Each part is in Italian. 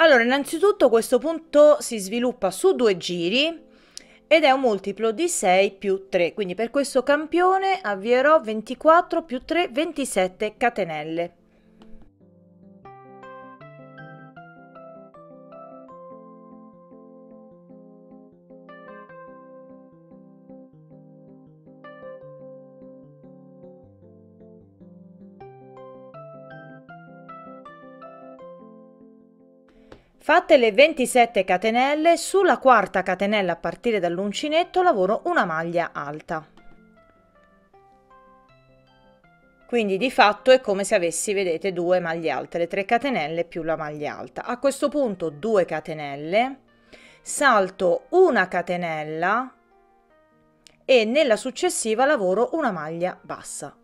Allora, innanzitutto questo punto si sviluppa su due giri ed è un multiplo di 6 più 3, quindi per questo campione avvierò 24 più 3, 27 catenelle. Fatte le 27 catenelle, sulla quarta catenella a partire dall'uncinetto lavoro una maglia alta. Quindi di fatto è come se avessi, vedete, due maglie alte, le 3 catenelle più la maglia alta. A questo punto 2 catenelle, salto una catenella e nella successiva lavoro una maglia bassa.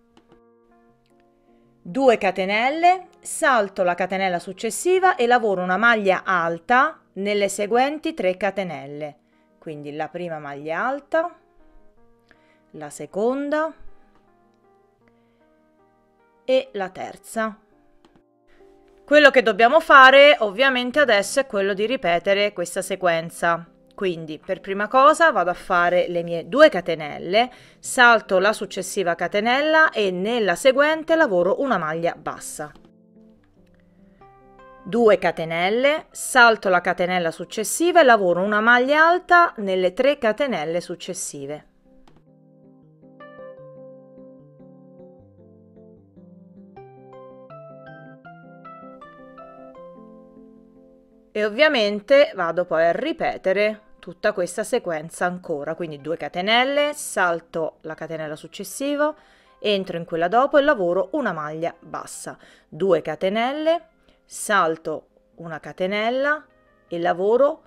2 catenelle, salto la catenella successiva e lavoro una maglia alta nelle seguenti 3 catenelle. Quindi la prima maglia alta, la seconda e la terza. Quello che dobbiamo fare ovviamente adesso è quello di ripetere questa sequenza. Quindi per prima cosa vado a fare le mie due catenelle, salto la successiva catenella e nella seguente lavoro una maglia bassa. 2 catenelle, salto la catenella successiva e lavoro una maglia alta nelle 3 catenelle successive. E ovviamente vado poi a ripetere tutta questa sequenza ancora, quindi 2 catenelle, salto la catenella successiva, entro in quella dopo e lavoro una maglia bassa, 2 catenelle, salto una catenella e lavoro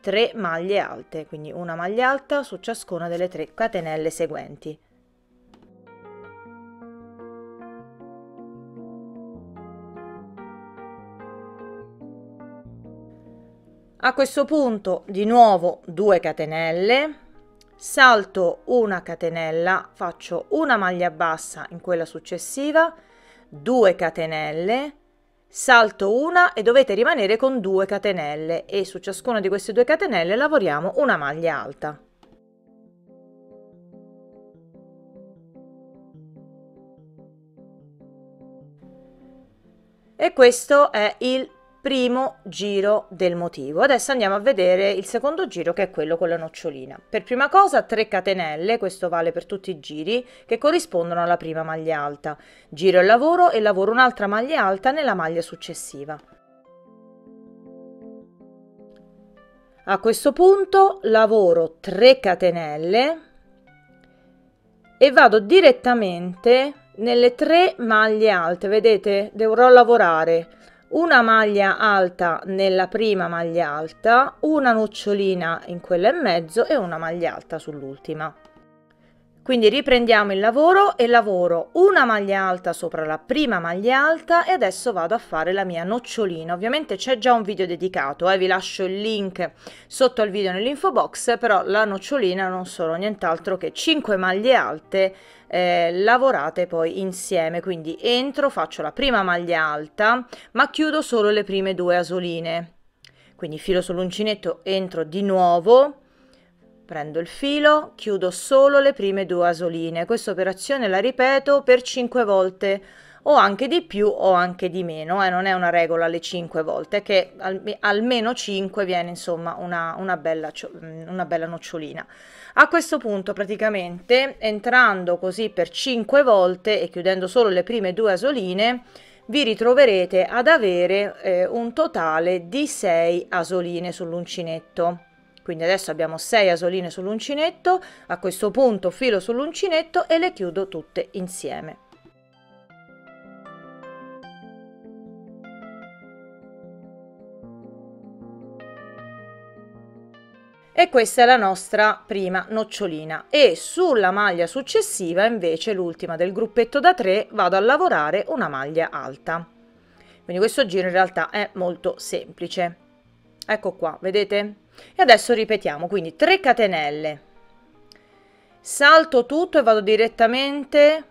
3 maglie alte, quindi una maglia alta su ciascuna delle 3 catenelle seguenti. A questo punto di nuovo 2 catenelle, salto una catenella, faccio una maglia bassa in quella successiva, 2 catenelle, salto una e dovete rimanere con 2 catenelle e su ciascuna di queste due catenelle lavoriamo una maglia alta. E questo è il primo giro del motivo. Adesso andiamo a vedere il secondo giro che è quello con la nocciolina. Per prima cosa 3 catenelle, questo vale per tutti i giri, che corrispondono alla prima maglia alta. Giro il lavoro e lavoro un'altra maglia alta nella maglia successiva. A questo punto lavoro 3 catenelle e vado direttamente nelle tre maglie alte, vedete? Dovrò lavorare una maglia alta nella prima maglia alta, una nocciolina in quella e mezzo e una maglia alta sull'ultima. Quindi riprendiamo il lavoro e lavoro una maglia alta sopra la prima maglia alta e adesso vado a fare la mia nocciolina. Ovviamente c'è già un video dedicato, eh, vi lascio il link sotto al video nell'info box, però la nocciolina non sono nient'altro che 5 maglie alte eh, lavorate poi insieme. Quindi entro, faccio la prima maglia alta, ma chiudo solo le prime due asoline. Quindi filo sull'uncinetto, entro di nuovo Prendo il filo, chiudo solo le prime due asoline. Questa operazione la ripeto per 5 volte o anche di più o anche di meno, eh, non è una regola le 5 volte, che al, almeno 5 viene insomma una, una, bella, una bella nocciolina. A questo punto praticamente entrando così per 5 volte e chiudendo solo le prime due asoline, vi ritroverete ad avere eh, un totale di 6 asoline sull'uncinetto quindi adesso abbiamo 6 asoline sull'uncinetto a questo punto filo sull'uncinetto e le chiudo tutte insieme. E questa è la nostra prima nocciolina. E sulla maglia successiva invece l'ultima del gruppetto da 3 vado a lavorare una maglia alta. Quindi questo giro in realtà è molto semplice. Ecco qua vedete e adesso ripetiamo, quindi 3 catenelle, salto tutto e vado direttamente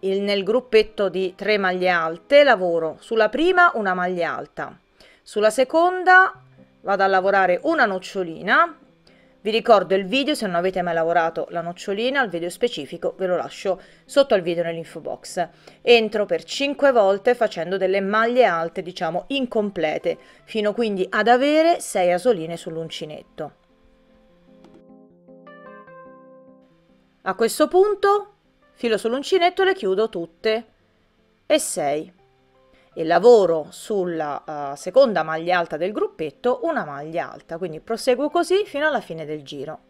il, nel gruppetto di 3 maglie alte, lavoro sulla prima una maglia alta, sulla seconda vado a lavorare una nocciolina vi ricordo il video, se non avete mai lavorato la nocciolina, il video specifico ve lo lascio sotto al video nell'info box. Entro per 5 volte facendo delle maglie alte, diciamo, incomplete, fino quindi ad avere 6 asoline sull'uncinetto. A questo punto filo sull'uncinetto le chiudo tutte e 6 e lavoro sulla uh, seconda maglia alta del gruppetto una maglia alta. Quindi proseguo così fino alla fine del giro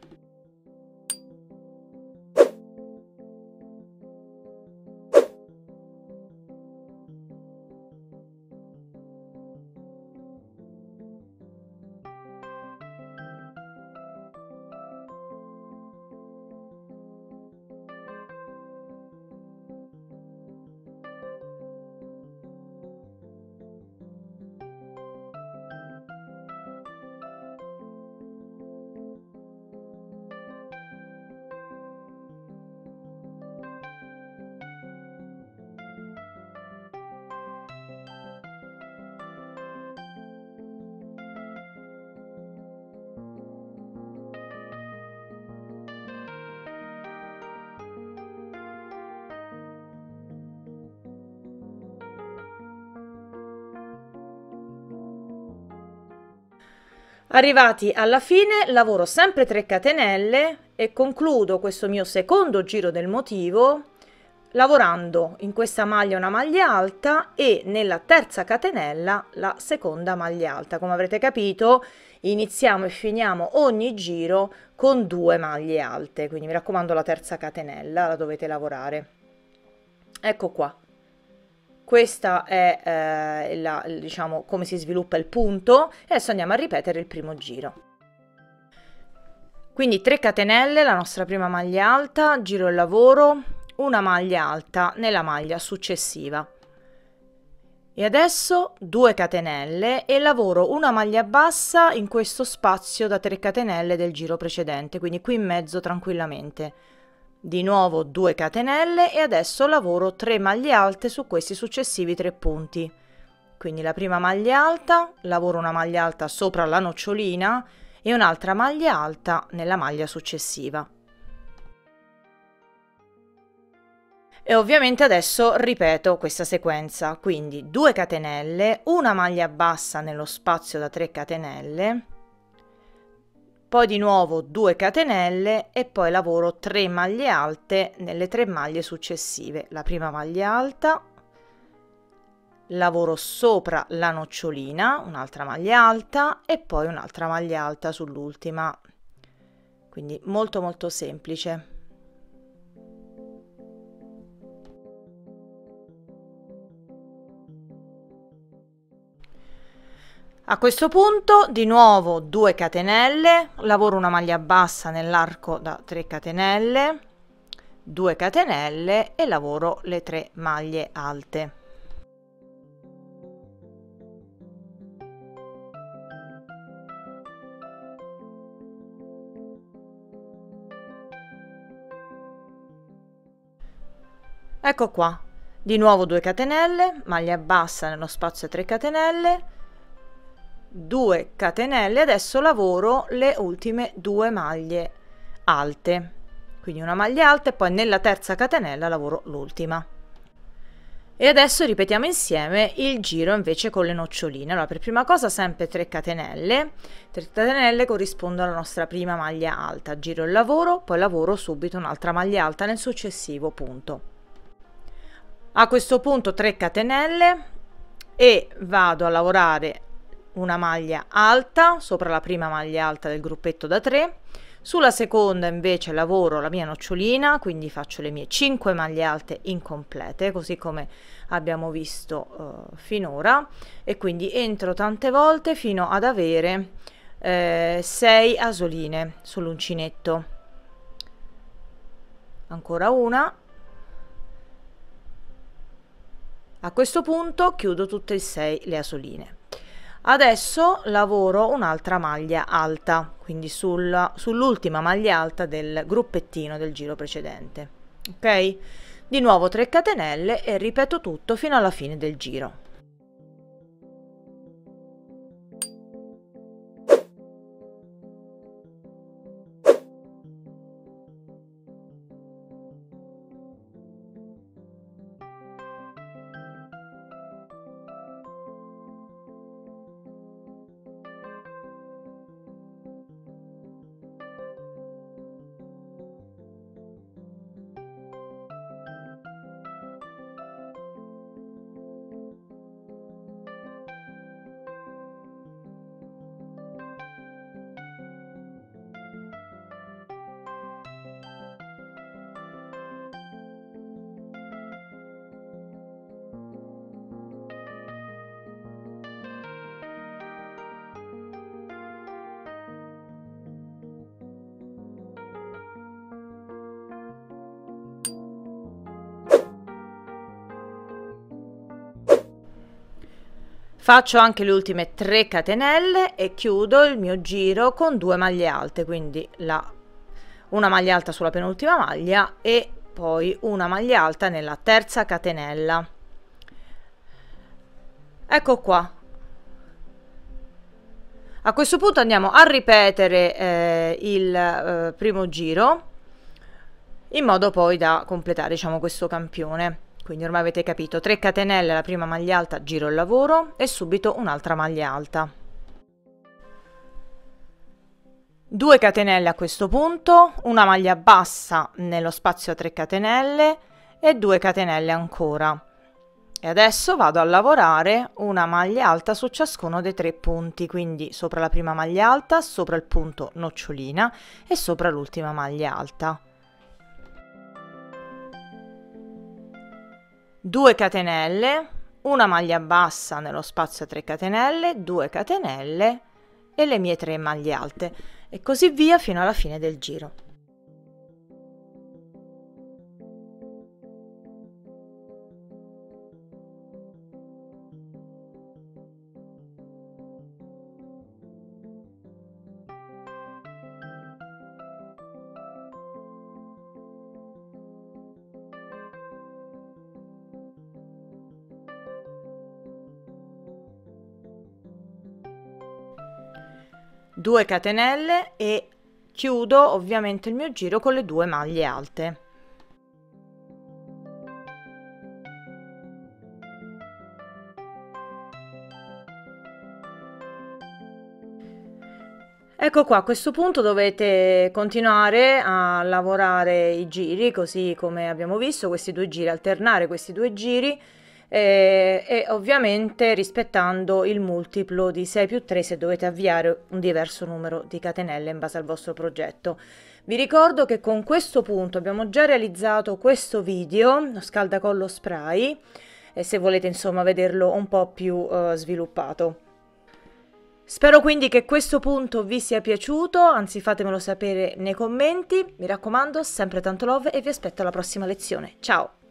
Arrivati alla fine lavoro sempre 3 catenelle e concludo questo mio secondo giro del motivo lavorando in questa maglia una maglia alta e nella terza catenella la seconda maglia alta. Come avrete capito iniziamo e finiamo ogni giro con due maglie alte, quindi mi raccomando la terza catenella la dovete lavorare. Ecco qua. Questa è eh, la, diciamo, come si sviluppa il punto e adesso andiamo a ripetere il primo giro. Quindi 3 catenelle, la nostra prima maglia alta, giro il lavoro, una maglia alta nella maglia successiva. E adesso 2 catenelle e lavoro una maglia bassa in questo spazio da 3 catenelle del giro precedente, quindi qui in mezzo tranquillamente di nuovo 2 catenelle e adesso lavoro 3 maglie alte su questi successivi 3 punti. Quindi la prima maglia alta lavoro una maglia alta sopra la nocciolina e un'altra maglia alta nella maglia successiva. E ovviamente adesso ripeto questa sequenza. Quindi 2 catenelle una maglia bassa nello spazio da 3 catenelle poi di nuovo 2 catenelle e poi lavoro 3 maglie alte nelle tre maglie successive. La prima maglia alta lavoro sopra la nocciolina un'altra maglia alta e poi un'altra maglia alta sull'ultima. Quindi molto molto semplice A questo punto di nuovo 2 catenelle, lavoro una maglia bassa nell'arco da 3 catenelle, 2 catenelle e lavoro le 3 maglie alte. Ecco qua, di nuovo 2 catenelle, maglia bassa nello spazio 3 catenelle, 2 catenelle adesso lavoro le ultime due maglie alte. Quindi una maglia alta e poi nella terza catenella lavoro l'ultima. E adesso ripetiamo insieme il giro invece con le noccioline. Allora per prima cosa sempre 3 catenelle. 3 catenelle corrispondono alla nostra prima maglia alta. Giro il lavoro poi lavoro subito un'altra maglia alta nel successivo punto. A questo punto 3 catenelle e vado a lavorare una maglia alta sopra la prima maglia alta del gruppetto da 3 sulla seconda invece lavoro la mia nocciolina quindi faccio le mie 5 maglie alte incomplete così come abbiamo visto uh, finora. E quindi entro tante volte fino ad avere 6 eh, asoline sull'uncinetto. Ancora una. A questo punto chiudo tutte e 6 le asoline Adesso lavoro un'altra maglia alta, quindi sull'ultima sull maglia alta del gruppettino del giro precedente. Ok? Di nuovo 3 catenelle e ripeto tutto fino alla fine del giro. Faccio anche le ultime 3 catenelle e chiudo il mio giro con due maglie alte, quindi la, una maglia alta sulla penultima maglia e poi una maglia alta nella terza catenella. Ecco qua. A questo punto andiamo a ripetere eh, il eh, primo giro in modo poi da completare diciamo questo campione quindi ormai avete capito 3 catenelle la prima maglia alta giro il lavoro e subito un'altra maglia alta. 2 catenelle a questo punto una maglia bassa nello spazio a 3 catenelle e 2 catenelle ancora. E adesso vado a lavorare una maglia alta su ciascuno dei tre punti quindi sopra la prima maglia alta sopra il punto nocciolina e sopra l'ultima maglia alta 2 catenelle, una maglia bassa nello spazio a 3 catenelle, 2 catenelle e le mie 3 maglie alte e così via fino alla fine del giro. Due catenelle e chiudo ovviamente il mio giro con le due maglie alte. Ecco qua, a questo punto dovete continuare a lavorare i giri, così come abbiamo visto, questi due giri, alternare questi due giri eh, e ovviamente rispettando il multiplo di 6 più 3 se dovete avviare un diverso numero di catenelle in base al vostro progetto. Vi ricordo che con questo punto abbiamo già realizzato questo video, lo scaldacollo spray, e se volete insomma vederlo un po' più eh, sviluppato. Spero quindi che questo punto vi sia piaciuto, anzi fatemelo sapere nei commenti, mi raccomando, sempre tanto love e vi aspetto alla prossima lezione. Ciao!